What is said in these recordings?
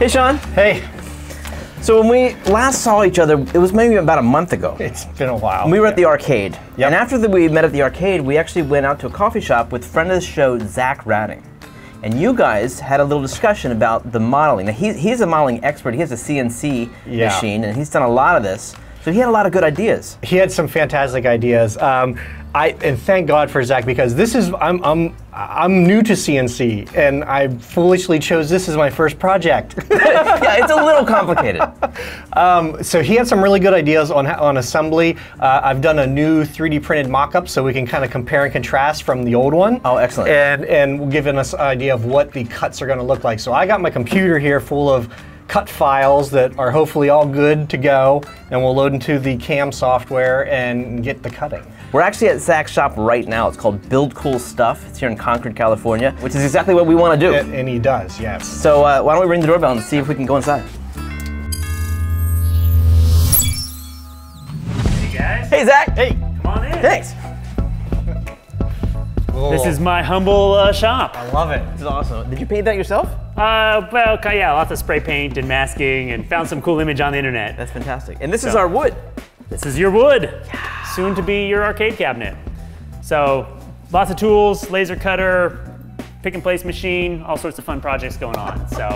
Hey, Sean. Hey, So when we last saw each other, it was maybe about a month ago. it's been a while. We were at the arcade. Yep. And after the, we met at the arcade, we actually went out to a coffee shop with friend of the show, Zach Radding. And you guys had a little discussion about the modeling. Now, he, he's a modeling expert. He has a CNC Yeah. machine, and he's done a lot of this. So he had a lot of good ideas. he had some fantastic ideas. Um, I and thank God for Zach because this is I'm I'm I'm new to CNC and I foolishly chose this as my first project. yeah, it's a little complicated. so he had some really good ideas on on assembly. Uh, I've done a new 3D printed mock-up so we can kind of compare and contrast from the old one. Oh, excellent. And and giving us an idea of what the cuts are going to look like. So I got my computer here full of cut files that are hopefully all good to go, and we'll load into the CAM software and get the cutting. We're actually at Zach's shop right now. It's called Build Cool Stuff. It's here in Concord, California, which is exactly what we want to do. And, and he does, yes. So uh, why don't we ring the doorbell and see if we can go inside? Hey guys, Hey, Zach. Hey, come on in. Thanks. This is my humble uh, shop. I love it. This is awesome. Did you paint that yourself? Uh, well, yeah, lots of spray paint and masking, and found some cool image on the internet. That's fantastic. And this is our wood. This is your wood, soon to be your arcade cabinet. So, lots of tools, laser cutter, pick and place machine, all sorts of fun projects going on. So,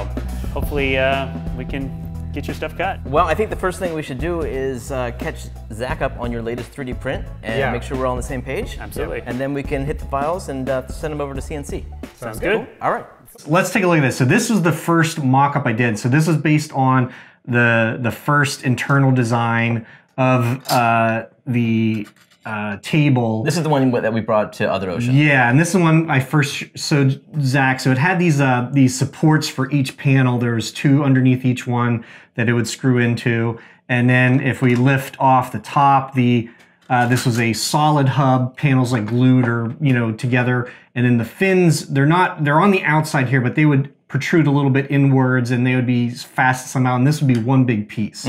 hopefully, uh, we can get your stuff cut. Well, I think the first thing we should do is uh, catch Zach up on your latest 3D print and Yeah. make sure we're all on the same page. Absolutely. And then we can hit the files and uh, send them over to CNC. Sounds good. All right. Let's take a look at this. So this was the first mock-up I did. So this was based on the the first internal design of uh, the uh, table. This is the one that we brought to Other Ocean. Yeah, and this is the one I first showed Zach. So it had these uh, these supports for each panel. There was two underneath each one that it would screw into, and then if we lift off the top, the uh, this was a solid hub, panels like glued or you know together, and then the fins they're not they're on the outside here, but they would protrude a little bit inwards, and they would be fastened somehow, and this would be one big piece.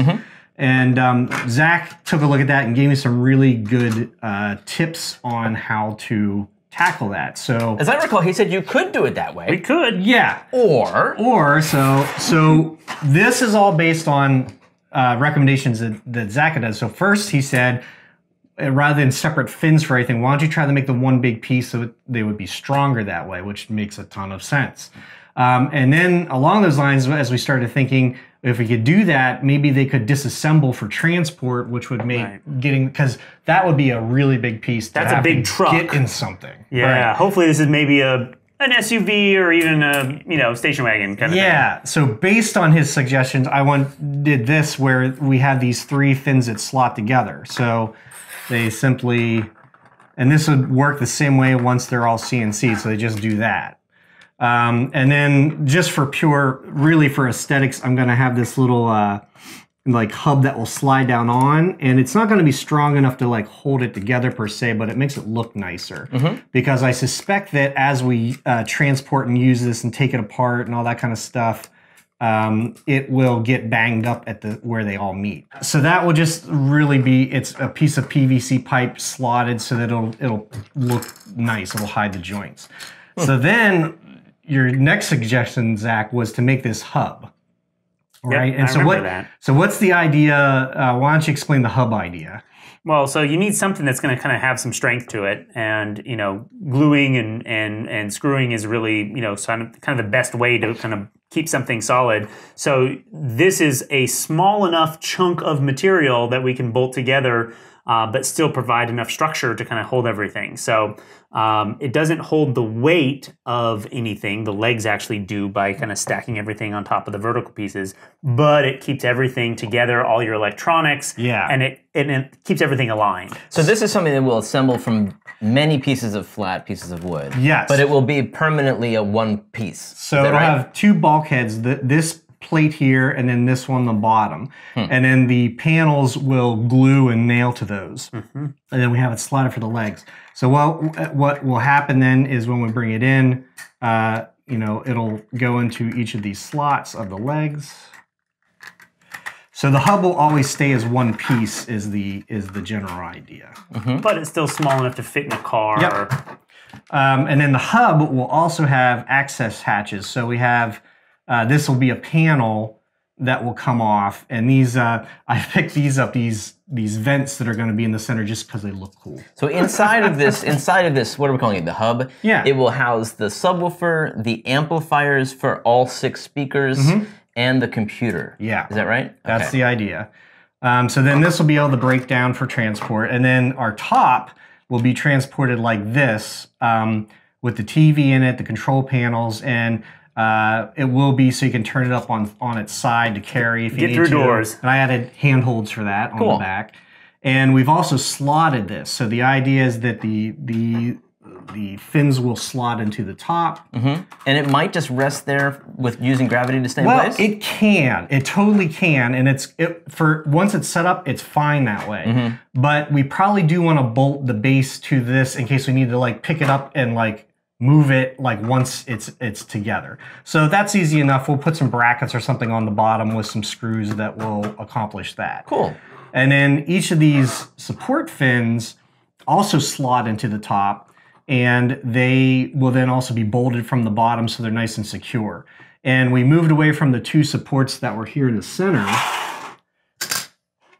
And um, Zach took a look at that and gave me some really good uh, tips on how to tackle that. So As I recall, he said you could do it that way. We could. yeah, or or so so this is all based on uh, recommendations that, that Zach does. So first he said. uh, Rather than separate fins for everything, why don't you try to make the one big piece so they would be stronger that way, which makes a ton of sense. Um, and then along those lines, as we started thinking, if we could do that, maybe they could disassemble for transport, which would make Right. getting because that would be a really big piece. To That's a big truck. Get in something. Yeah. Right. Hopefully, this is maybe a an SUV or even a you know station wagon kind of thing. Yeah. So based on his suggestions, I went did this where we have these three fins that slot together. So they simply, and this would work the same way once they're all CNC. So they just do that. Um, and then just for pure, really for aesthetics, I'm going to have this little uh, like hub that will slide down on, and it's not going to be strong enough to like hold it together per se, but it makes it look nicer. Because I suspect that as we uh, transport and use this and take it apart and all that kind of stuff, um, it will get banged up at the where they all meet. So that will just really be it's a piece of PVC pipe slotted so that it'll it'll look nice. It'll hide the joints. So then your next suggestion, Zach, was to make this hub. Right. I so what that. so what's the idea? Uh, why don't you explain the hub idea? Well, so you need something that's going to kind of have some strength to it, and you know, gluing and and and screwing is really you know kind of kind of the best way to kind of keep something solid. So this is a small enough chunk of material that we can bolt together, uh, but still provide enough structure to kind of hold everything. So um, it doesn't hold the weight of anything. The legs actually do by kind of stacking everything on top of the vertical pieces, but it keeps everything together, all your electronics, Yeah. and it and it keeps everything aligned. So this is something that will assemble from many pieces of flat pieces of wood. Yes. But it will be permanently a one piece. So Is it'll right? have two bulkheads, th- this plate here and then this one the bottom. And then the panels will glue and nail to those. And then we have it slotted for the legs. So what, what will happen then is when we bring it in, uh, you know, it'll go into each of these slots of the legs. So the hub will always stay as one piece is the is the general idea. But it's still small enough to fit in a car. Yep. Um, and then the hub will also have access hatches. So we have uh, this will be a panel that will come off, and these uh, I picked these up these these vents that are going to be in the center just because they look cool. So inside of this, inside of this, what are we calling it? The hub. Yeah. It will house the subwoofer, the amplifiers for all six speakers, and the computer. Yeah. Is that right? That's Okay. the idea. Um, so then this will be able to break down for transport, and then our top will be transported like this um, with the TV in it, the control panels, and uh, it will be so you can turn it up on on its side to carry if you Get need through to. doors. And I added handholds for that on the back, and we've also slotted this. So the idea is that the the the fins will slot into the top. Mm-hmm. And it might just rest there with using gravity to stay in Well, place. it can. It totally can, and it's it, for once it's set up, it's fine that way. Mm-hmm. But we probably do want to bolt the base to this in case we need to like pick it up and like move it like once it's it's together. So that's easy enough. We'll put some brackets or something on the bottom with some screws that will accomplish that. cool. And then each of these support fins also slot into the top, and they will then also be bolted from the bottom so they're nice and secure. And we moved away from the two supports that were here in the center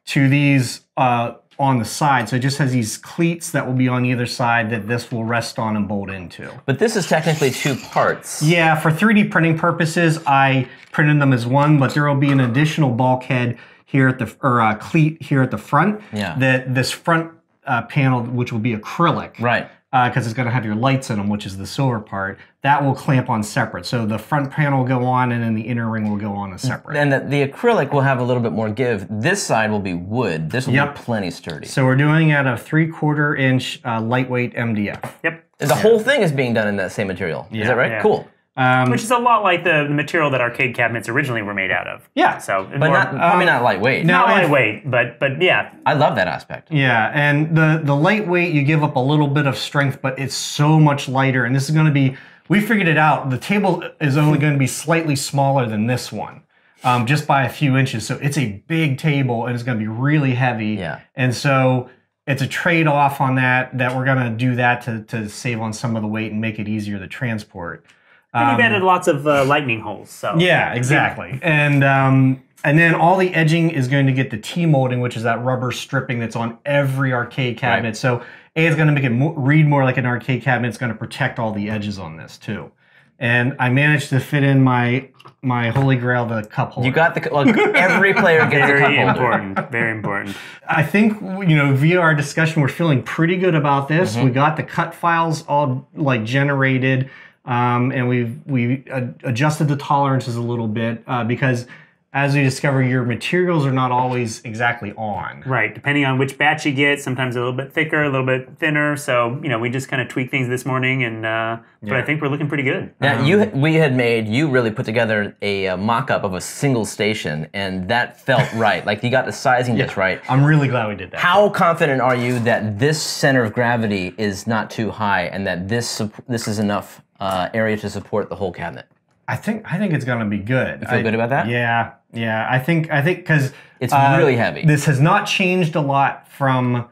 to these uh, on the side. So it just has these cleats that will be on either side that this will rest on and bolt into. But this is technically two parts. Yeah, for 3D printing purposes, I printed them as one, but there will be an additional bulkhead here at the or a cleat here at the front. Yeah. That this front uh, panel, which will be acrylic, Right. Because it's going to have your lights in them, which is the silver part. That will clamp on separate. So the front panel will go on, and then the inner ring will go on as separate. And the, the acrylic will have a little bit more give. This side will be wood. This will Yep. be plenty sturdy. So we're doing at a three quarter inch uh, lightweight MDF. Yep. the whole thing is being done in that same material. Is that right? Yeah. Cool. Um, Which is a lot like the material that arcade cabinets originally were made out of. yeah. So, But more- not probably not lightweight. no. not if- lightweight, but but yeah, I love that aspect. Yeah, and the the lightweight you give up a little bit of strength, but it's so much lighter. And this is going to be we figured it out. The table is only going to be slightly smaller than this one, um, just by a few inches. So it's a big table, and it's going to be really heavy. Yeah. And so it's a trade off on that. That we're going to do that to to save on some of the weight and make it easier to transport. And you've added lots of uh, lightening holes. So Um, Yeah, exactly. And um, and then all the edging is going to get the T molding, which is that rubber stripping that's on every arcade cabinet. Right. So A is going to make it mo- read more like an arcade cabinet. It's going to protect all the edges on this too. And I managed to fit in my my holy grail, the cup holder. You got the well, every player gets a cup very important. Very important. I think you know via our discussion, we're feeling pretty good about this. Mm-hmm. We got the cut files all like generated, um, and we've we adjusted the tolerances a little bit uh, because as we discover, your materials are not always exactly on. Right. Depending on which batch you get, sometimes a little bit thicker, a little bit thinner. So you know, we just kind of tweak things this morning, and uh, but I think we're looking pretty good. Now you we had made you really put together a, uh mock-up of a single station, and that felt right. Like you got the sizing just right. I'm really glad we did that. How confident are you that this center of gravity is not too high, and that this this is enough uh, area to support the whole cabinet? I think I think it's gonna be good. You feel good about that? Yeah, yeah. I think I think because It's really heavy. This has not changed a lot from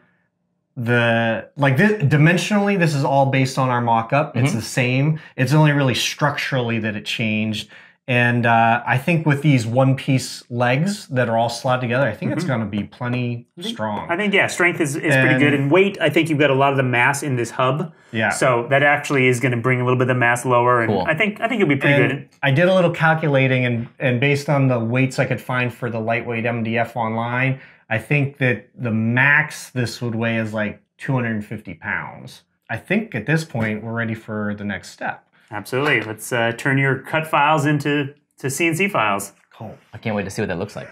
the like this dimensionally. This is all based on our mock-up. Mm-hmm. It's the same. It's only really structurally that it changed. And uh, I think with these one-piece legs that are all slotted together, I think Mm-hmm. it's going to be plenty strong. I think yeah, strength is, is pretty good, and weight. I think you've got a lot of the mass in this hub. Yeah. So that actually is going to bring a little bit of the mass lower, and Cool. I think I think you'll be pretty And good. I did a little calculating, and and based on the weights I could find for the lightweight MDF online, I think that the max this would weigh is like 250 pounds. I think at this point we're ready for the next step. Absolutely. Let's uh, turn your cut files into to CNC files. Cool. I can't wait to see what that looks like.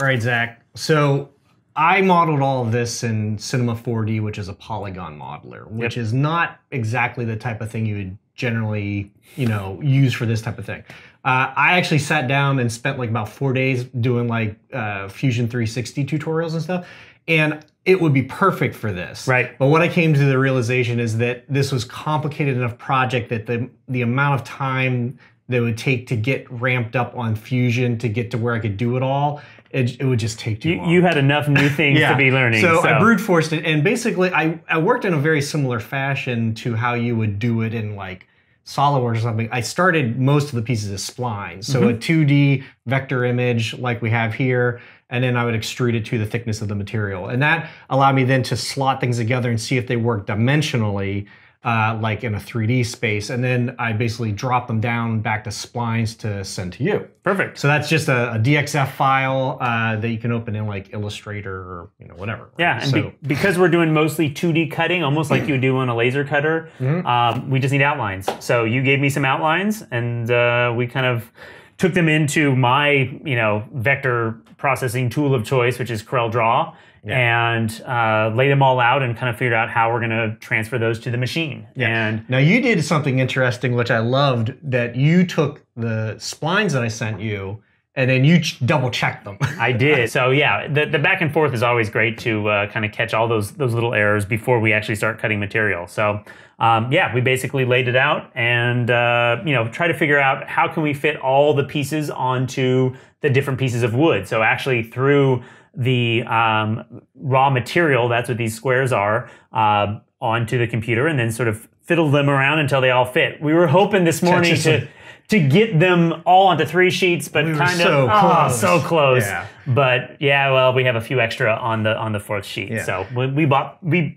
All right, Zach. So I modeled all of this in Cinema 4D, which is a polygon modeler, which is not exactly the type of thing you would generally, you know, use for this type of thing. Uh, I actually sat down and spent like about four days doing like uh, Fusion 360 tutorials and stuff, and it would be perfect for this. Right. But what I came to the realization is that this was complicated enough project that the the amount of time that it would take to get ramped up on Fusion to get to where I could do it all, it, it would just take too You, long. you had enough new things to be learning. So, So, I brute forced it, and basically, I, I worked in a very similar fashion to how you would do it in like SolidWorks or something, I started most of the pieces as splines. So Mm-hmm. a 2D vector image like we have here, and then I would extrude it to the thickness of the material. And that allowed me then to slot things together and see if they work dimensionally, uh, like in a 3D space. And then I basically drop them down back to splines to send to you. Perfect. So that's just a, a DXF file uh, that you can open in like Illustrator or you know whatever. right? Yeah, and so, be, because we're doing mostly 2D cutting, almost like you do on a laser cutter, Mm-hmm. um, we just need outlines. So you gave me some outlines, and uh, we kind of took them into my, you know, vector processing tool of choice, which is Corel Draw, and uh, laid them all out and kind of figured out how we're going to transfer those to the machine. And now you did something interesting, which I loved. That you took the splines that I sent you, and then you ch- double checked them. I did. So yeah, the, the back and forth is always great to uh, kind of catch all those those little errors before we actually start cutting material. So um, yeah, we basically laid it out and uh, you know try to figure out how can we fit all the pieces onto the different pieces of wood. So actually through the um, raw material, that's what these squares are, uh, onto the computer, and then sort of fiddle them around until they all fit. We were hoping this morning to to get them all onto three sheets, but were kind so of oh, close. so close. Yeah. But yeah, well, we have a few extra on the on the fourth sheet, Yeah. so we, we bought we,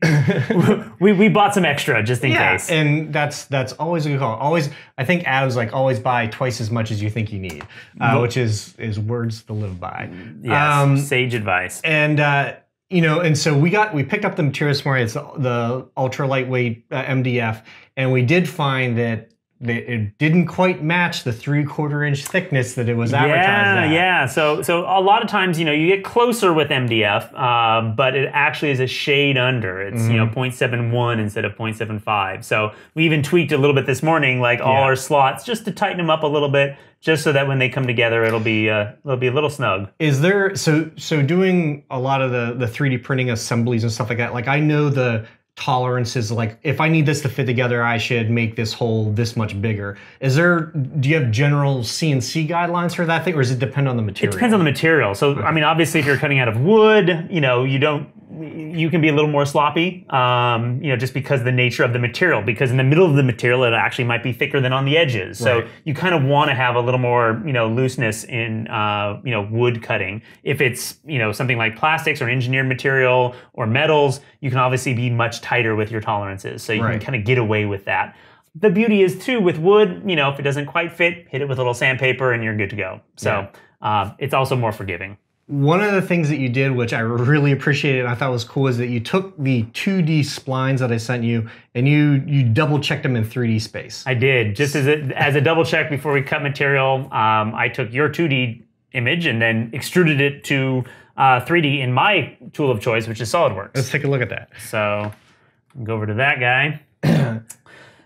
we we bought some extra just in yeah, case. and that's that's always a good call. Always, I think Adam's like always buy twice as much as you think you need, uh, which is is words to live by. yes, Um, sage advice. and uh, you know, and so we got we picked up the material this morning. It's the, the ultra lightweight uh, MDF, and we did find that. It didn't quite match the three quarter inch thickness that it was advertised Yeah, at. yeah. So, so a lot of times, you know, you get closer with MDF, um, but it actually is a shade under. It's you Mm-hmm. know 0.71 instead of 0.75. So we even tweaked a little bit this morning, like all Yeah. our slots, just to tighten them up a little bit, just so that when they come together, it'll be uh, it'll be a little snug. Is there so so doing a lot of the the 3D printing assemblies and stuff like that? Like I know the tolerances like if I need this to fit together, I should make this hole this much bigger. Is there do you have general CNC guidelines for that thing or does it depend on the material? It depends on the material. So, I mean, obviously, if you're cutting out of wood, you know, you don't, you can be a little more sloppy, um, you know, just because of the nature of the material. Because in the middle of the material, it actually might be thicker than on the edges. So Right. you kind of want to have a little more, you know, looseness in, uh, you know, wood cutting. If it's, you know, something like plastics or engineered material or metals, you can obviously be much tighter with your tolerances. So you Right. can kind of get away with that. The beauty is too with wood, you know, if it doesn't quite fit, hit it with a little sandpaper and you're good to go. So um, it's also more forgiving. One of the things that you did, which I really appreciated and I thought was cool, is that you took the 2D splines that I sent you and you you double checked them in 3D space. I did just as a, as a double check before we cut material. Um, I took your 2D image and then extruded it to uh, 3D in my tool of choice, which is SolidWorks. Let's take a look at that. So go over to that guy.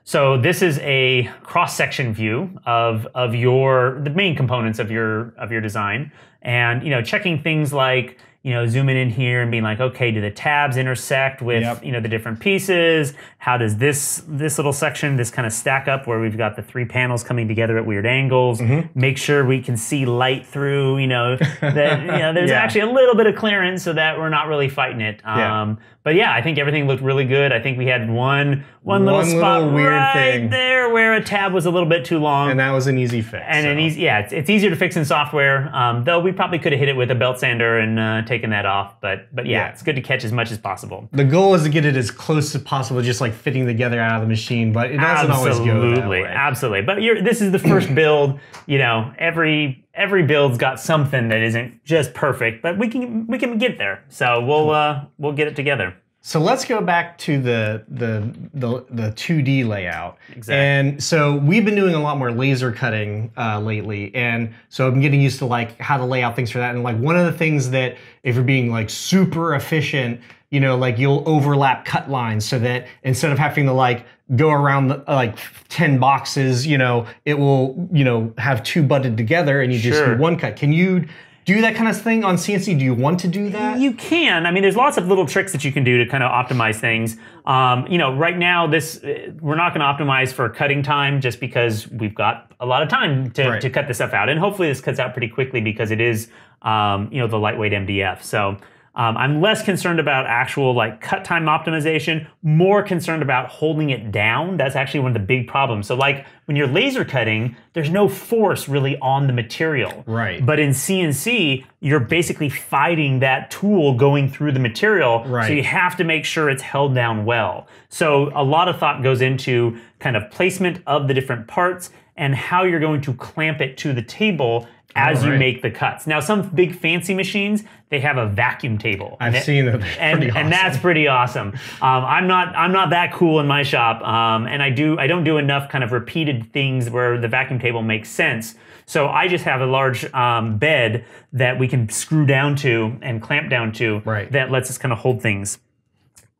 so this is a cross section view of of your the main components of your of your design, and you know checking things like you know zooming in here and being like, okay, do the tabs intersect with Yep. you know the different pieces? How does this this little section this kind of stack up where we've got the three panels coming together at weird angles? Mm-hmm. Make sure we can see light through. You know that you know there's Yeah. actually a little bit of clearance so that we're not really fighting it. Yeah. Um, but yeah, I think everything looked really good. I think we had one one little One spot little weird right thing. there where a tab was a little bit too long. And And, that was an easy fix. so. an easy, yeah, it's, it's easier to fix in software. Um, though we probably could have hit it with a belt sander and uh, taken that off. But but yeah, Yeah. it's good to catch as much as possible. The goal is to get it as close as possible, just like fitting together out of the machine, but it doesn't always go that Absolutely, way. absolutely. But you're, this is the first build. You know, every every build's got something that isn't just perfect, but we can we can get there. So we'll uh, we'll get it together. So let's go back to the the the, the 2D layout. Exactly. And so we've been doing a lot more laser cutting uh, lately, and so I'm getting used to like how to lay out things for that. And like one of the things that if you're being like super efficient, you know, like you'll overlap cut lines so that instead of having to like go around the, like 10 boxes, you know, it will, you know, have two butted together and you just Sure. do one cut. Can you do that kind of thing on CNC? Do you want to do that? You can. I mean, there's lots of little tricks that you can do to kind of optimize things. Um, you know, right now, this uh, we're not going to optimize for cutting time just because we've got a lot of time to, Right. to cut this stuff out, and hopefully this cuts out pretty quickly because it is, um, you know, the lightweight MDF. So. Um, I'm less concerned about actual like cut time optimization, more concerned about holding it down. That's actually one of the big problems. So like when you're laser cutting, there's no force really on the material. Right. But in CNC, you're basically fighting that tool going through the material. Right. So you have to make sure it's held down well. So a lot of thought goes into kind of placement of the different parts and how you're going to clamp it to the table as you right. make the cuts. Now, some big fancy machines they have a vacuum table. I've And seen them. and Pretty and that's pretty awesome. Um, I'm not I'm not that cool in my shop, um, and I do I don't do enough kind of repeated things where the vacuum table makes sense. So I just have a large um, bed that we can screw down to and clamp down to Right. that lets us kind of hold things.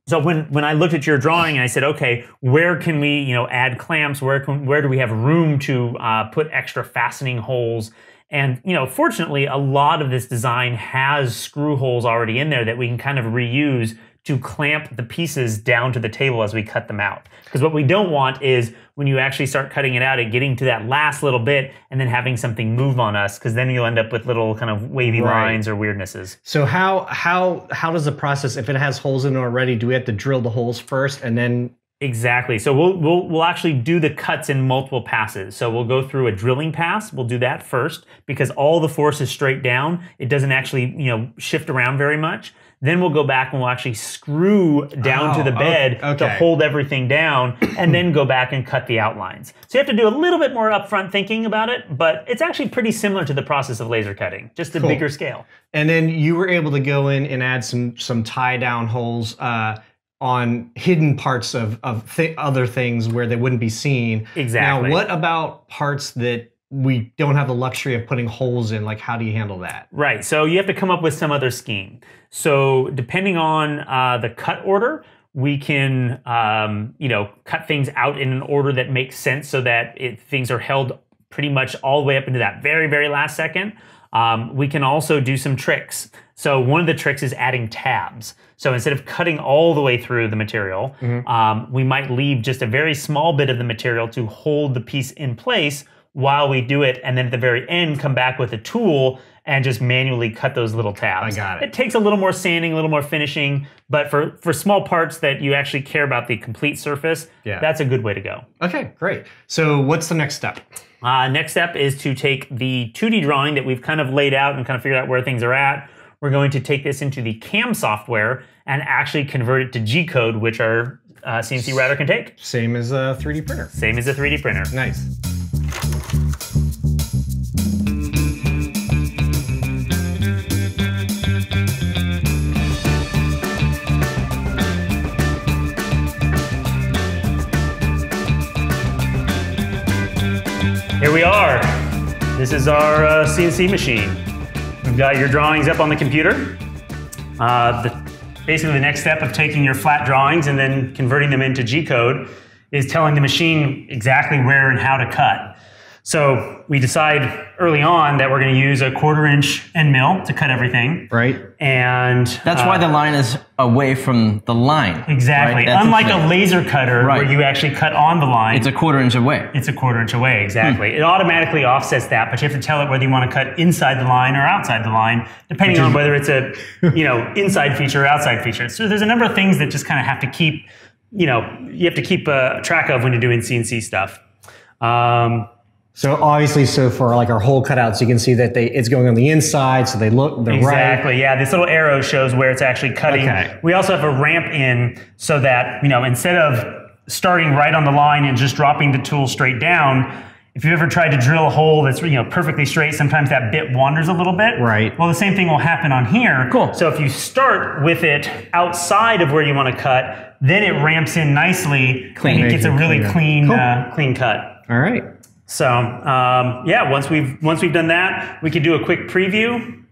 So when when I looked at your drawing and I said, okay, where can we you know add clamps? Where can where do we have room to uh, put extra fastening holes? And you know, fortunately, a lot of this design has screw holes already in there that we can kind of reuse to clamp the pieces down to the table as we cut them out. Because what we don't want is when you actually start cutting it out, it getting to that last little bit and then having something move on us, because then you'll end up with little kind of wavy Right. lines or weirdnesses. So how how how does the process if it has holes in it already? Do we have to drill the holes first and then? Exactly. So we'll we'll we'll actually do the cuts in multiple passes. So we'll go through a drilling pass. We'll do that first because all the force is straight down. It doesn't actually you know shift around very much. Then we'll go back and we'll actually screw down to Oh, the o- bed to hold everything down, and then go back and cut the outlines. So you have to do a little bit more upfront thinking about it, but it's actually pretty similar to the process of laser cutting, just a Cool. bigger scale. And then you were able to go in and add some some tie down holes uh, on hidden parts of of th- other things where they wouldn't be seen. Exactly. Now, what about parts that we don't have the luxury of putting holes in? Like, how do you handle that? Right. So you have to come up with some other scheme. So depending on uh, the cut order, we can, um, you know, cut things out in an order that makes sense, so that it, things are held pretty much all the way up into that very, very last second. Um, we can also do some tricks. So one of the tricks is adding tabs. So instead of cutting all the way through the material, um, we might leave just a very small bit of the material to hold the piece in place while we do it, and then at the very end come back with a tool and just manually cut those little tabs. I got it. It takes a little more sanding, a little more finishing, but for for small parts that you actually care about the complete surface, Yeah. that's a good way to go. Okay, great. So, what's the next step? Uh, next step is to take the 2D drawing that we've kind of laid out and kind of figured out where things are at. We're going to take this into the CAM software and actually convert it to G code, which our uh, CNC router can take. Same as a 3D printer. Same as a 3D printer. Nice. Here we are. This is our uh, CNC machine. We've got your drawings up on the computer. Uh, the, basically, the next step of taking your flat drawings and then converting them into G code is telling the machine exactly where and how to cut. So we decide early on that we're going to use a quarter inch end mill to cut everything. Right. And That's uh, why the line is away from the line. exactly. right? Unlike a laser cutter Right. where you actually cut on the line. It's a quarter inch away. It's a quarter inch away, exactly. It automatically offsets that, but you have to tell it whether you want to cut inside the line or outside the line, depending on whether it's a you know inside feature or outside feature. So there's a number of things that just kind of have to keep, you know, you have to keep uh, track of when you're doing CNC stuff. Um, So obviously, so for like our hole cutouts, you can see that they it's going on the inside, so they look the right. Exactly. Yeah, this little arrow shows where it's actually cutting. Okay. We also have a ramp in so that you know instead of starting right on the line and just dropping the tool straight down. If you've ever tried to drill a hole that's you know perfectly straight, sometimes that bit wanders a little bit. Right. Well, the same thing will happen on here. Cool. So if you start with it outside of where you want to cut, then it ramps in nicely. Clean. And it gets a really cleaner. clean, Cool. uh, clean cut. All right. So um, yeah, once we've once we've done that, we could do a quick preview.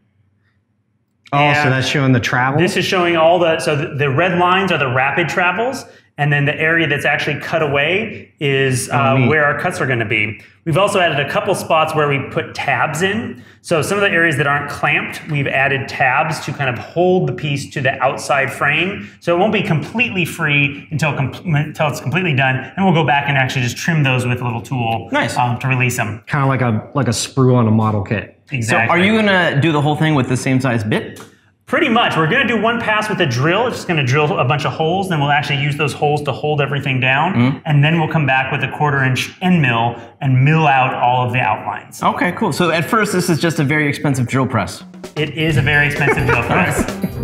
Oh, And so that's showing the travel. This is showing all the so the, the red lines are the rapid travels, and then the area that's actually cut away is uh, neat. where our cuts are going to be. We've also added a couple spots where we put tabs in. So some of the areas that aren't clamped, we've added tabs to kind of hold the piece to the outside frame. So it won't be completely free until com- until it's completely done, and we'll go back and actually just trim those with a little tool Nice. um, to release them. kind of like a like a sprue on a model kit. Exactly. So are you gonna do the whole thing with the same size bit? Pretty much. We're going to do one pass with a drill. It's just going to drill a bunch of holes. Then we'll actually use those holes to hold everything down. Mm-hmm. And then we'll come back with a quarter inch end mill and mill out all of the outlines. Okay, cool. So at first, this is just a very expensive drill press. It is a very expensive drill press.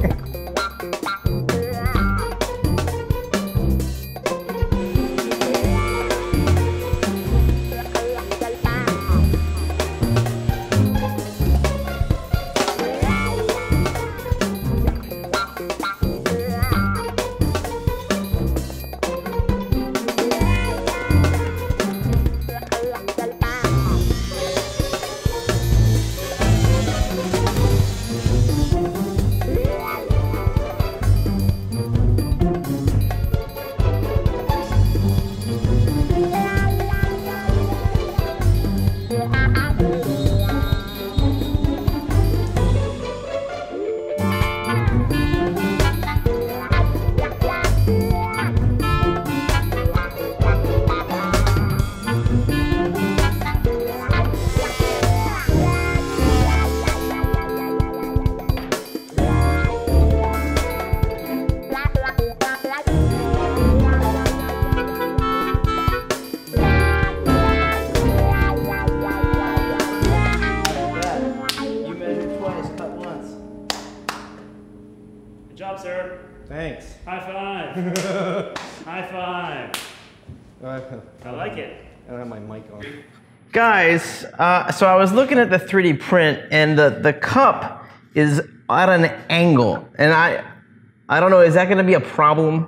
Guys, uh, so I was looking at the 3D print, and the, the cup is at an angle, and I I don't know, is that going to be a problem,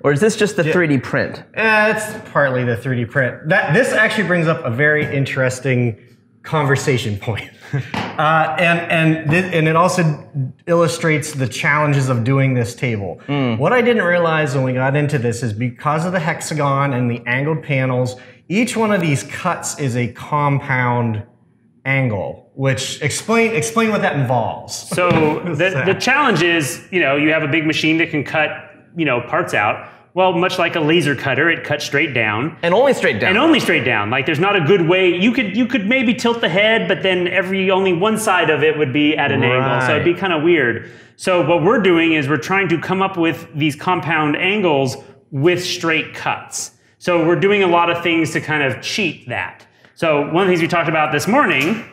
or is this just the 3D print? Eh, it's partly the 3D print. That this actually brings up a very interesting conversation point, uh, and and and it also illustrates the challenges of doing this table. What I didn't realize when we got into this is because of the hexagon and the angled panels, each one of these cuts is a compound angle. Which explain explain what that involves. So the, the challenge is, you know, you have a big machine that can cut, you know, parts out. Well, much like a laser cutter, it cuts straight down. And only straight down. and only straight down. Like there's not a good way. You could you could maybe tilt the head, but then every only one side of it would be at an angle, so it'd be kind of weird. So what we're doing is we're trying to come up with these compound angles with straight cuts. So we're doing a lot of things to kind of cheat that. So one of the things we talked about this morning.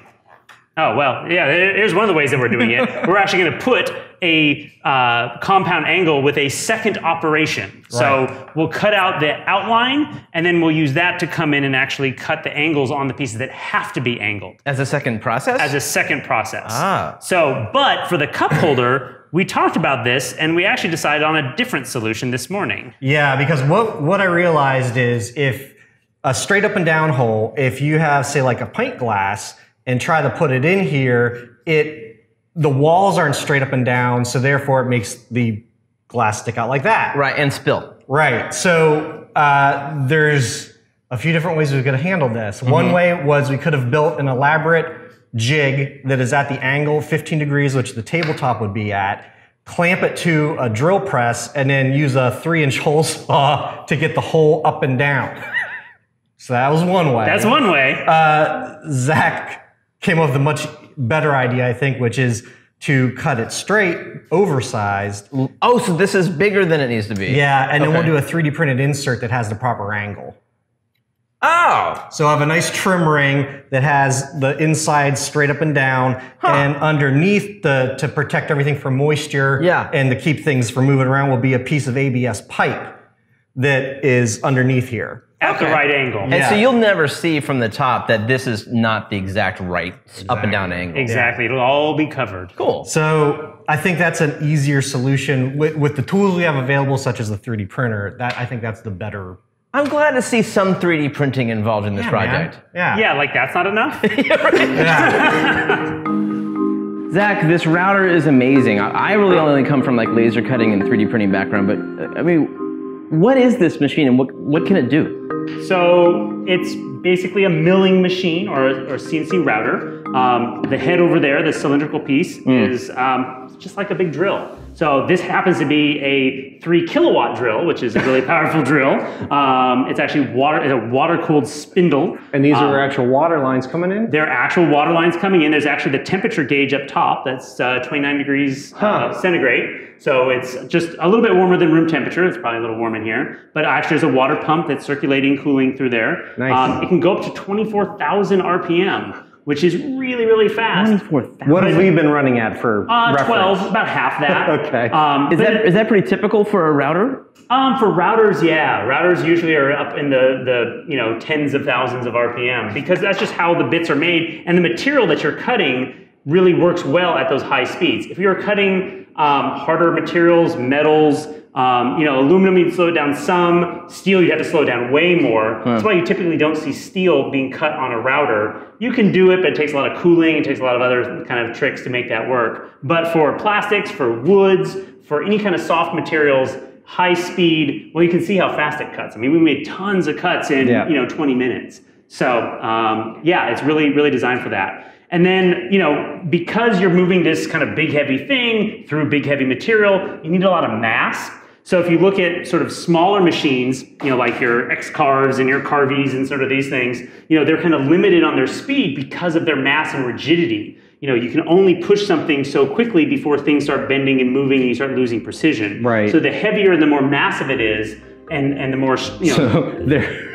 Oh well, yeah. Here's one of the ways that we're doing it. we're actually going to put a uh, compound angle with a second operation. So we'll cut out the outline, and then we'll use that to come in and actually cut the angles on the pieces that have to be angled As a second process? as a second process. Ah. So, but for the cup holder, we talked about this, and we actually decided on a different solution this morning. Yeah, because what what I realized is if a straight up and down hole, if you have say like a pint glass and try to put it in here, it the walls aren't straight up and down, so therefore it makes the glass stick out like that. right, and spill. Right. So uh, there's a few different ways we could have handled this. Mm-hmm. One way was we could have built an elaborate jig that is at the angle 15 degrees, which the tabletop would be at, clamp it to a drill press, and then use a three inch hole saw to get the hole up and down. so that was one way. That's one way. Uh, Zach came up with a much better idea, I think, which is to cut it straight, oversized, Oh, so this is bigger than it needs to be. yeah, and then we'll do a 3D printed insert that has the proper angle. Oh! So I have a nice trim ring that has the inside straight up and down, and underneath the to protect everything from moisture, Yeah. and to keep things from moving around will be a piece of ABS pipe that is underneath here. At the right angle. And so you'll never see from the top that this is not the exact right up and down angle. Exactly. It'll all be covered. Cool. So I think that's an easier solution with, with the tools we have available, such as the 3D printer. That I think that's the better I'm glad to see some 3D printing involved in this Yeah, man. project. Yeah. Yeah, like that's not enough. Zach, this router is amazing. I, I really only come from like laser cutting and 3D printing background, but uh, I mean, what is this machine and what, what can it do? So it's basically a milling machine or a, or CNC router Um, the head over there, the cylindrical piece, is um, just like a big drill. So this happens to be a three kilowatt drill, which is a really powerful drill. Um, it's actually water, it's a water cooled spindle. And these Um, are actual water lines coming in? there are actual water lines coming in. There's actually the temperature gauge up top. That's uh, 29 degrees uh, centigrade. So it's just a little bit warmer than room temperature. It's probably a little warm in here. But actually, there's a water pump that's circulating, cooling through there. Nice. Um, it can go up to 24,000 RPM, which is really, really fast. What have we been running at for Uh, reference? 12, about half that. Okay. Um, Is that is that pretty typical for a router? um, for routers, yeah, routers usually are up in the the you know tens of thousands of RPM because that's just how the bits are made, and the material that you're cutting really works well at those high speeds. If you're cutting um, harder materials, metals, um, you know, aluminum, you'd slow down some. Steel, you have to slow down way more. That's why you typically don't see steel being cut on a router. You can do it, but it takes a lot of cooling. It takes a lot of other kind of tricks to make that work. But for plastics, for woods, for any kind of soft materials, high speed. Well, you can see how fast it cuts. I mean, we made tons of cuts in Yeah. you know 20 minutes. So um, yeah, it's really really designed for that. And then you know because you're moving this kind of big heavy thing through big heavy material, you need a lot of mass. So if you look at sort of smaller machines, you know, like your X-Carves and your Carveys and sort of these things, you know, they're kind of limited on their speed because of their mass and rigidity. You know, you can only push something so quickly before things start bending and moving and you start losing precision. Right. So the heavier and the more massive it is, and, and the more, you know, So there.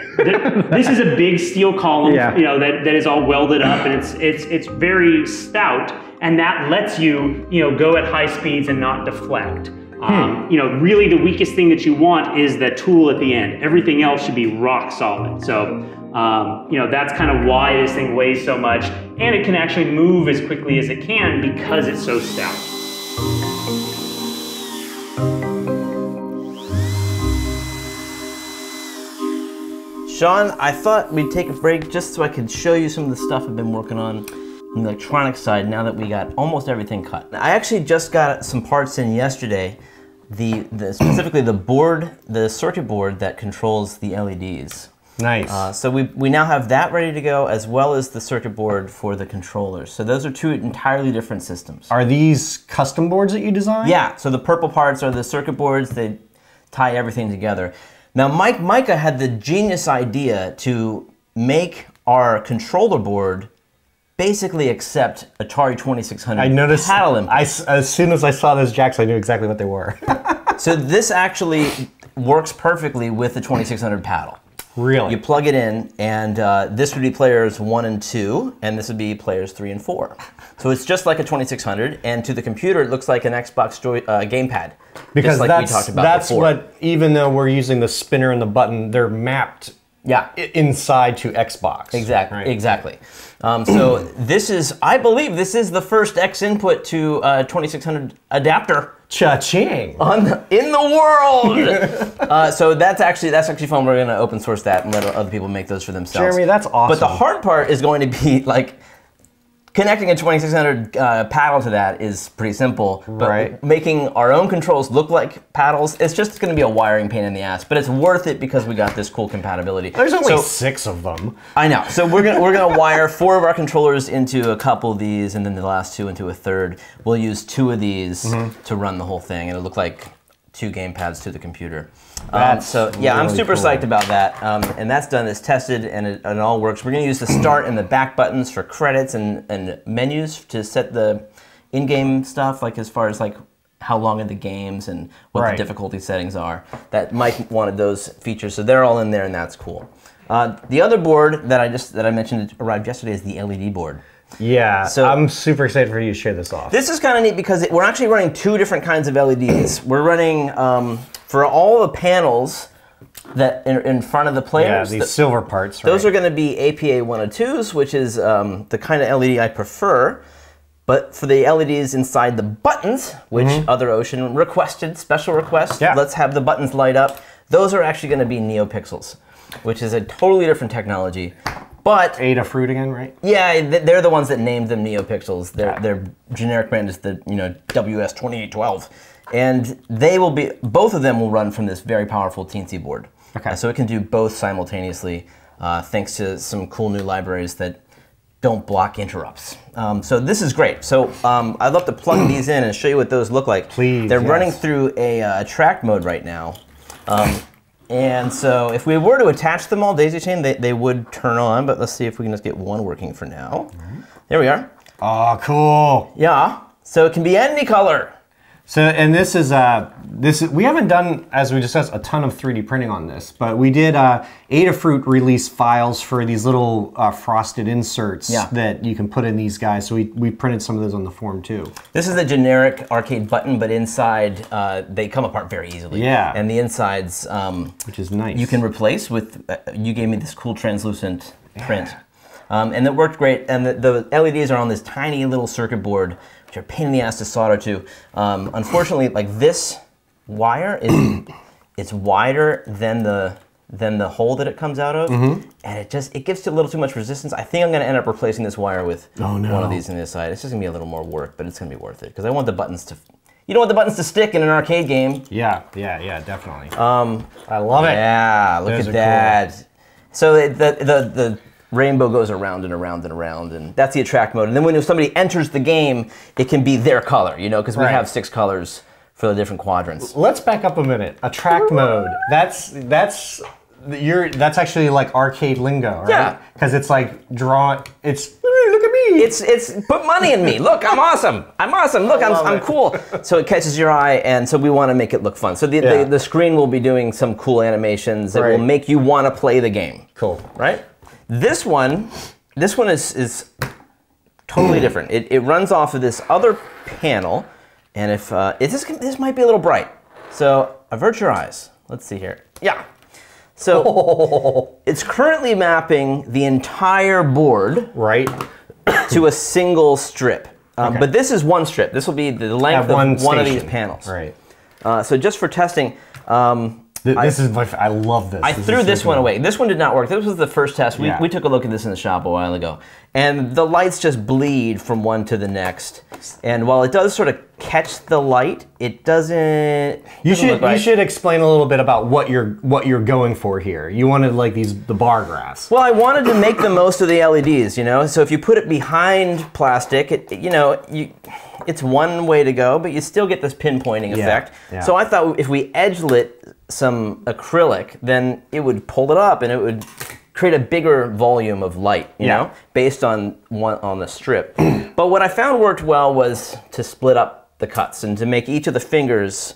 this is a big steel column, Yeah. you know, that, that is all welded up and it's it's it's very stout, and that lets you, you know, go at high speeds and not deflect. Um, you know, really the weakest thing that you want is the tool at the end. Everything else should be rock solid. So, um, you know, that's kind of why this thing weighs so much, and it can actually move as quickly as it can because it's so stout. Sean, I thought we'd take a break just so I could show you some of the stuff I've been working on on the electronic side now that we got almost everything cut. I actually just got some parts in yesterday, the, the specifically the board, the circuit board that controls the LEDs. Nice. Uh, so we, we now have that ready to go as well as the circuit board for the controllers. So those are two entirely different systems. are these custom boards that you design? Yeah, so the purple parts are the circuit boards. They tie everything together. Now, Mike Mika had the genius idea to make our controller board basically accept Atari 2600 I noticed. paddle. I as soon as I saw those jacks, I knew exactly what they were. so this actually works perfectly with the 2600 paddle. really? You plug it in, and uh, this would be players one and two, and this would be players three and four. So it's just like a 2600, and to the computer, it looks like an Xbox joy, uh, gamepad. because like that's we talked about that's before. what. Even though we're using the spinner and the button, they're mapped Yeah. inside to Xbox. Exactly. right? Exactly. Um, so this is, I believe, this is the first X input to uh, 2600 adapter Cha-ching. on the, in the world. uh, so that's actually that's actually fun. We're gonna open source that and let other people make those for themselves. Jeremy, that's awesome. But the hard part is going to be like connecting a 2600 uh, paddle to that is pretty simple. But Right. making our own controls look like paddles, it's just going to be a wiring pain in the ass. But it's worth it because we got this cool compatibility. There's only So- six of them. I know. So we're gonna we're gonna wire four of our controllers into a couple of these, and then the last two into a third. We'll use two of these Mm-hmm. to run the whole thing. And it'll look like two gamepads to the computer. Um, so yeah, I'm super cool. psyched about that, um, and that's done. It's tested, and it, and it all works. We're gonna use the start and the back buttons for credits and and menus to set the in-game stuff, like as far as like how long are the games and what Right. the difficulty settings are. That Mike wanted those features, so they're all in there, and that's cool. Uh, the other board that I just that I mentioned arrived yesterday is the LED board. Yeah. So- I'm super excited for you to share this off. This is kind of neat because it, we're actually running two different kinds of LEDs. we're running um, for all the panels that in, in front of the players. yeah, these the- silver parts. Right? those are going to be APA 102s, which is um, the kind of LED I prefer. But for the LEDs inside the buttons, which Other Ocean requested, special request. Yeah. let's have the buttons light up, those are actually going to be NeoPixels, which is a totally different technology. But Adafruit again, right? yeah, they're the ones that named them NeoPixels. Their Okay. their generic brand is the you know WS2812, and they will be both of them will run from this very powerful Teensy board. Okay. Uh, so it can do both simultaneously, uh, thanks to some cool new libraries that don't block interrupts. Um, so this is great. So um, I'd love to plug these in and show you what those look like. Please, They're running through a uh, track mode right now. Um, and so if we were to attach them all daisy chain, they, they would turn on, but let's see if we can just get one working for now. There we are. Oh, cool. Yeah. So it can be any color. So, and this is uh, this we haven't done as we discussed a ton of 3D printing on this, but we did uh, Adafruit release files for these little uh, frosted inserts Yeah. that you can put in these guys. So we, we printed some of those on the Form 2. This is the generic arcade button, but inside uh, they come apart very easily. Yeah. And the insides um, Which is nice. you can replace with. Uh, you gave me this cool translucent print, um, and it worked great. And the, the LEDs are on this tiny little circuit board, which are a pain in the ass to solder to. Um, unfortunately, like this wire is it's wider than the than the hole that it comes out of, Mm-hmm. and it just it gives it a little too much resistance. I think I'm going to end up replacing this wire with Oh, no. one of these on this side. It's just going to be a little more work, but it's going to be worth it because I want the buttons to. You don't want the buttons to stick in an arcade game. Yeah, yeah, yeah, definitely. Um, I love it. Yeah, look Those at that. So it, the, the the rainbow goes around and around and around, and that's the attract mode. And then when somebody enters the game, it can be their color, you know, because we Right. have six colors for the different quadrants. Let's back up a minute. Attract mode. That's that's you're that's actually like arcade lingo, right? Yeah. Because it's like draw. It's look at me. It's it's put money in me. Look, I'm awesome. I'm awesome. Look, I'm, I'm it. cool. So it catches your eye, and so we want to make it look fun. So the, Yeah. the, the screen will be doing some cool animations that will make you want to play the game. cool. right? This one, this one is is totally different. It, it runs off of this other panel, and if uh, it, this this might be a little bright, so avert your eyes. Let's see here. Yeah. So it's currently mapping the entire board Right. to a single strip. Um, Okay. But this is one strip. This will be the length At one of one of these panels. Right. Uh, so just for testing, um, Th- this is my. I love this. I This threw this so one cool. away. This one did not work. This was the first test. We, Yeah. we took a look at this in the shop a while ago. And the lights just bleed from one to the next. And while it does sort of catch the light, it doesn't. You doesn't should right. you should explain a little bit about what you're what you're going for here. You wanted like these the bar graphs. Well, I wanted to make the most of the LEDs, you know. So if you put it behind plastic, it, you know, you, it's one way to go, but you still get this pinpointing effect. yeah. So I thought if we edge lit some acrylic, then it would pull it up and it would create a bigger volume of light, you Yeah. know, based on one on the strip. but what I found worked well was to split up the cuts and to make each of the fingers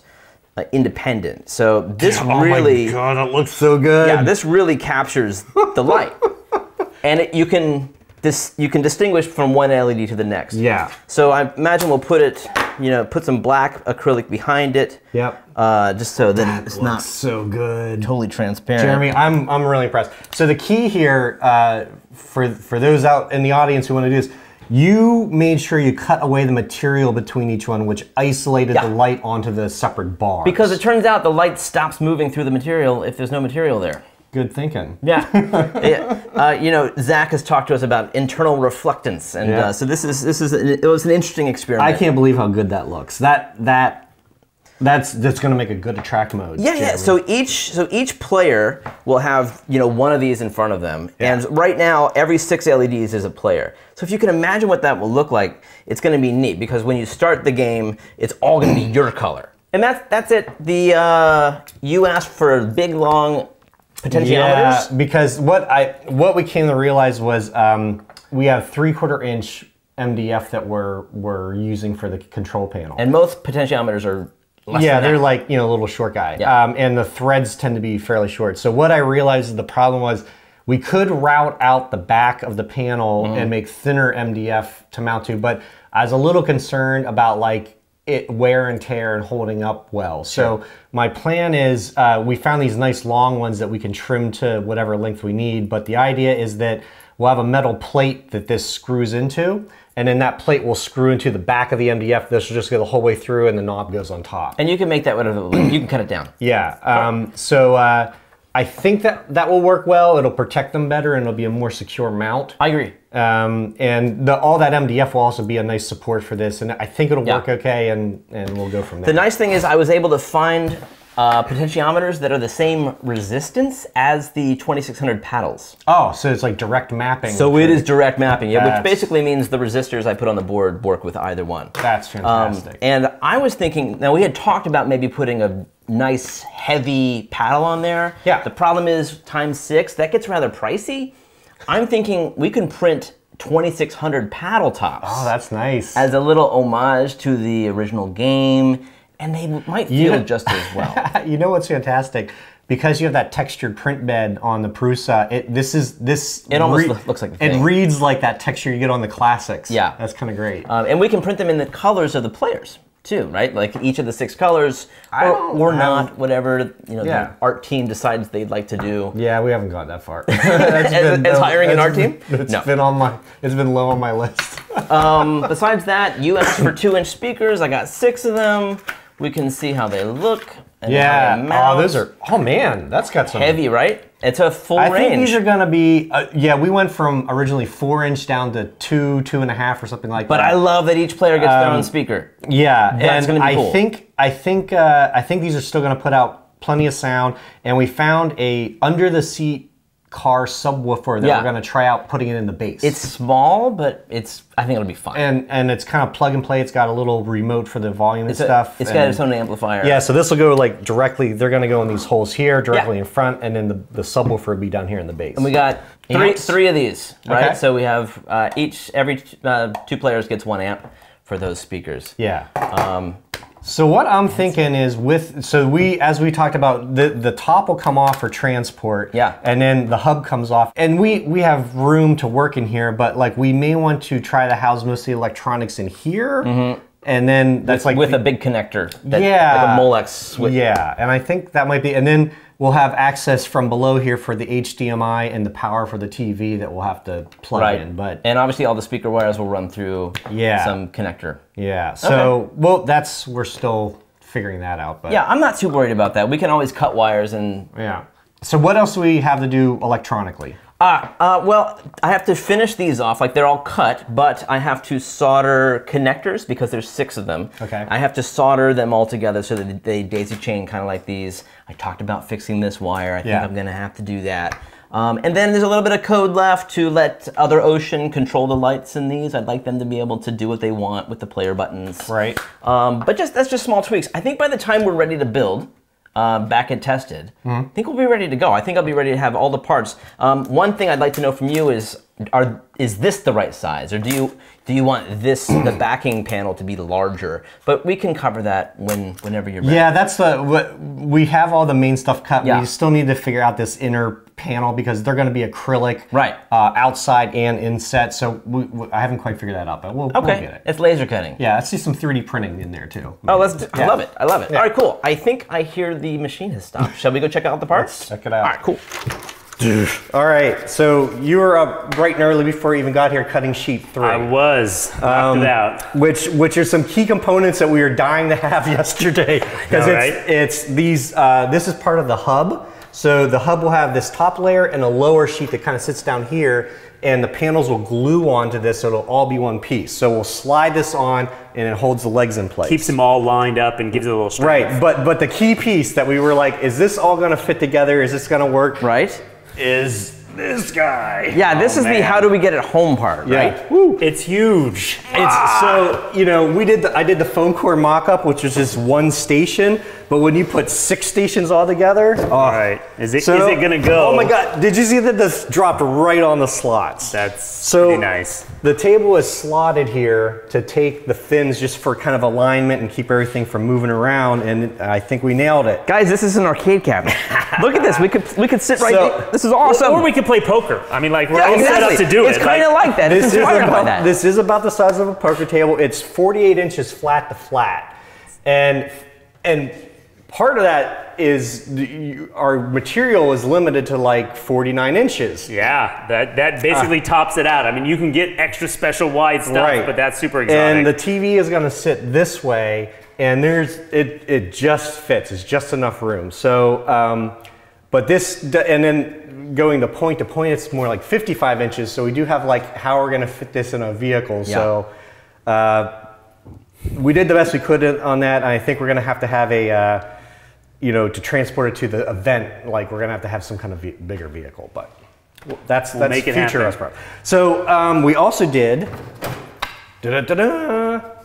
uh, independent. So this really Oh my god, it looks so good. yeah, this really captures the light, and it, you can dis, you can distinguish from one LED to the next. Yeah. So I imagine we'll put it, you know, put some black acrylic behind it. Yep. Uh, just so that it's not so good. totally transparent. Jeremy, I'm, I'm really impressed. So the key here, uh, for for those out in the audience who want to do this, you made sure you cut away the material between each one, which isolated Yeah. the light onto the separate bars. because it turns out the light stops moving through the material if there's no material there. Good thinking. Yeah, yeah. Uh, you know, Zach has talked to us about internal reflectance, and Yeah. uh, so this is this is it was an interesting experiment. I can't believe how good that looks. That that that's that's gonna make a good attract mode. Yeah, yeah. So each so each player will have you know one of these in front of them, Yeah. and right now every six LEDs is a player. So if you can imagine what that will look like, it's going to be neat because when you start the game, it's all going to be your color, and that's that's it. The uh, you asked for a big long potentiometers. Yeah, because what I what we came to realize was um, we have three quarter inch MDF that we're we're using for the control panel. And most potentiometers are less yeah, they're like you know a little short guy, Yeah. um, and the threads tend to be fairly short. So what I realized the problem was we could route out the back of the panel Mm-hmm. and make thinner MDF to mount to, but I was a little concerned about like it wear and tear and holding up well. So my plan is uh, we found these nice long ones that we can trim to whatever length we need, but the idea is that we'll have a metal plate that this screws into. And then that plate will screw into the back of the MDF. This will just go the whole way through, and the knob goes on top. and you can make that whatever you can cut it down. Yeah. Um, so uh, I think that that will work well. It'll protect them better, and it'll be a more secure mount. I agree. Um, and the, all that MDF will also be a nice support for this, and I think it'll Yeah. work okay. And and we'll go from there. The nice thing is I was able to find uh, potentiometers that are the same resistance as the 2600 paddles. Oh, so it's like direct mapping. So it is direct mapping, yeah, which basically means the resistors I put on the board work with either one. That's Um, fantastic. and I was thinking, now we had talked about maybe putting a nice heavy paddle on there. Yeah. The problem is times six, that gets rather pricey. I'm thinking we can print 2600 paddle tops oh, that's nice. as a little homage to the original game, and they might feel Yeah. just as well. you know what's fantastic? Because you have that textured print bed on the Prusa, it this is this. It almost loo- looks like the it reads like that texture you get on the classics. Yeah. that's kind of great. Um, and we can print them in the colors of the players too, right? Like each of the six colors, or, or not, whatever you know Yeah. the art team decides they'd like to do. yeah, we haven't got that far. As, as hiring an that's art team? been- It's No. been on my. It's been low on my list. Um, besides that, US for two-inch speakers. I got six of them. We can see how they look. And how yeah. they Oh, those are. Oh man, that's got some heavy, right? It's a full I range. think these are gonna be. Uh, yeah, we went from originally four inch down to two, two and a half, or something like but that. But I love that each player gets their Um, own speaker. Yeah, That's and gonna be I think I think uh, I think these are still going to put out plenty of sound. And we found a under the seat car subwoofer that Yeah. we're going to try out putting it in the base. It's small, but it's. I think it'll be fun. and and it's kind of plug and play. It's got a little remote for the volume and a- stuff. it's got its own amplifier. Yeah, so this will go like directly. They're going to go in these holes here, directly Yeah. in front, and then the, the subwoofer will be down here in the base. And we got three Amps? three of these, right? Okay. So we have uh, each every uh, two players gets one amp for those speakers. Yeah. So what I'm thinking is with so we as we talked about the the top will come off for transport. Yeah. And then the hub comes off, and we we have room to work in here, but like we may want to try to house most of the electronics in here, mm-hmm. and then that's like with the- a big connector. That, Yeah. Like a Molex switch. Yeah, and I think that might be, and then we'll have access from below here for the HDMI and the power for the TV that we'll have to plug Right. in. But and obviously all the speaker wires will run through Yeah. some connector. yeah, so well, that's we're still figuring that out. But Yeah, I'm not too worried about that. We can always cut wires and yeah. So what else do we have to do electronically? Ah, uh, well, I have to finish these off. Like they're all cut, but I have to solder connectors because there's six of them. Okay. I have to solder them all together so that they daisy chain kind of like these. I talked about fixing this wire. I think Yeah. I'm gonna have to do that. Um, and then there's a little bit of code left to let Other Ocean control the lights in these. I'd like them to be able to do what they want with the player buttons. Right. Um, but just that's just small tweaks. I think by the time we're ready to build, uh, back and tested, I think we'll be ready to go. I think I'll be ready to have all the parts. Um, one thing I'd like to know from you is, are is this the right size, or do you do you want this the backing panel to be larger? But we can cover that when whenever you're ready. Yeah, that's the what we have all the main stuff cut. Yeah. We still need to figure out this inner panel because they're going to be acrylic, Right. Uh, outside and inset. So we, we, I haven't quite figured that out, but we'll, we'll get it. it's laser cutting. Yeah, let's see some 3D printing in there too. Oh, let's. Do, I love it. I love it. All right, cool. I think I hear the machine has stopped. Shall we go check out the parts? check it out. All right, cool. All right, so you were up bright and early before you even got here cutting sheet three. I was knocked it out. which which are some key components that we were dying to have yesterday because it's right? it's these uh, this is part of the hub so the hub will have this top layer and a lower sheet that kind of sits down here and the panels will glue onto this so it'll all be one piece so we'll slide this on and it holds the legs in place Keeps them all lined up and gives it a little strength. right but but the key piece that we were like is this all going to fit together is this going to work Right. is this guy Yeah, this Oh, is the oh, how do we get it home part, right? Woo. It's huge. It's so you know we did the, I did the foam core mock-up which was just one station, but when you put six stations all together, oh, All right. Is it, so- is it gonna go? Oh my god! Did you see that this dropped right on the slots? That's So pretty nice. The table is slotted here to take the fins just for kind of alignment and keep everything from moving around, and I think we nailed it. Guys, this is an arcade cabinet. Look at this. We could we could sit right. So- there. This is awesome. Or we could play poker. I mean, like we're Yeah, all exactly. set up to do it's it. It's kind of like that. This It's is about that. this is about the size of a poker table. It's 48 inches flat to flat, and and part of that is you- our material is limited to like 49 inches. Yeah, that that basically tops it out. I mean, you can get extra special wide stuff, Right. but that's super exotic. And the TV is going to sit this way, and there's it. It just fits. It's just enough room. So, um, but this and then going to point to point, it's more like 55 inches. So we do have like how we're going to fit this in a vehicle. So. Uh, we did the best we could on that. I think we're going to have to have a uh, you know, to transport it to the event, like we're gonna have to have some kind of ve- bigger vehicle, but that's that's make it future us. pro- So um, we also did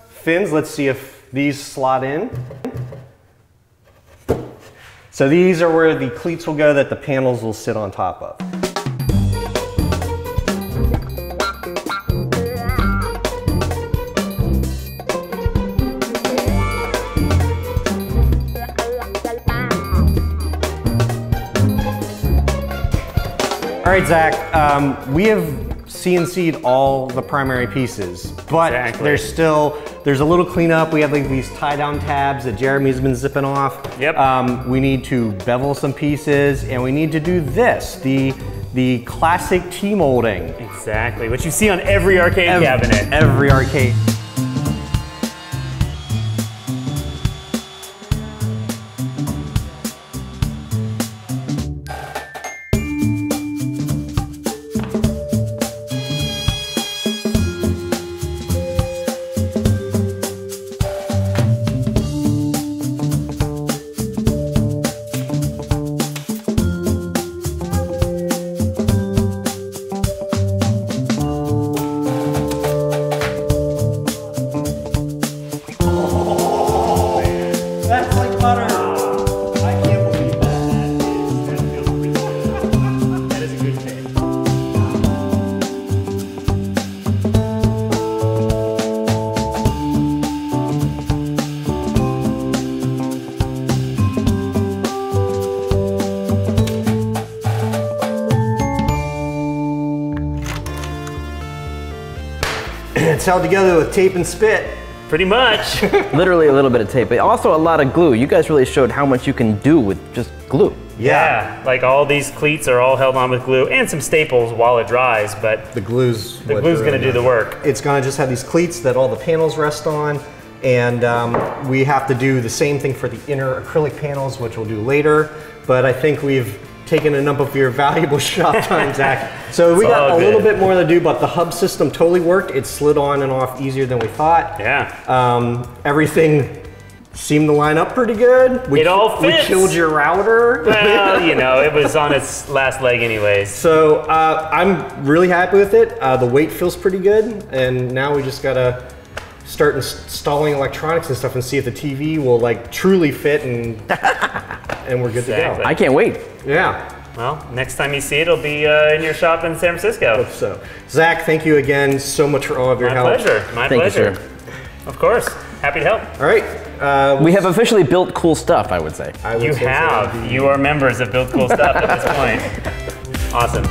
fins. Let's see if these slot in. So these are where the cleats will go that the panels will sit on top of. All right, Zach, um, we have CNC'd all the primary pieces, but Exactly. there's still, there's a little cleanup. We have like these tie down tabs that Jeremy's been zipping off. Yep. Um, we need to bevel some pieces and we need to do this, the, the classic T-molding. Exactly. What you see on every arcade cabinet. Every arcade. It's held together with tape and spit. Pretty much. Literally a little bit of tape, but also a lot of glue. You guys really showed how much you can do with just glue. yeah. Like all these cleats are all held on with glue and some staples while it dries, but The glue's the glue's gonna do the work. It's gonna just have these cleats that all the panels rest on, and um, we have to do the same thing for the inner acrylic panels, which we'll do later. But I think we've taken enough of your valuable shop time, Zach. So we got all a little bit more to do, but the hub system totally worked. It slid on and off easier than we thought. Yeah. Um, everything seemed to line up pretty good. We, It all We killed your router. Well, you know, it was on its last leg anyways. So uh, I'm really happy with it. Uh, the weight feels pretty good, and now we just gotta start installing electronics and stuff and see if the TV will like truly fit and and we're good Exactly. to go. I can't wait. Go. Yeah. Well, next time you see it, it'll be uh, in your shop in San Francisco. So Zach, thank you again so much for all of your My help. pleasure. My Thank you, pleasure. sir. Of course. Happy to help. All right. Uh, We have officially built cool stuff, I would say. I would You say so. have. You are members of Build Cool Stuff at this point. Awesome.